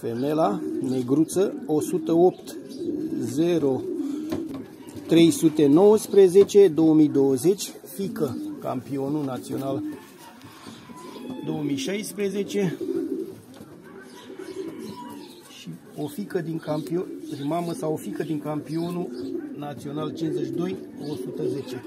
Femela, negruță, 108 0 319 2020, fică, campionul național 2016 și o fică din campion, mamă sau o fică din campionul național 52 110.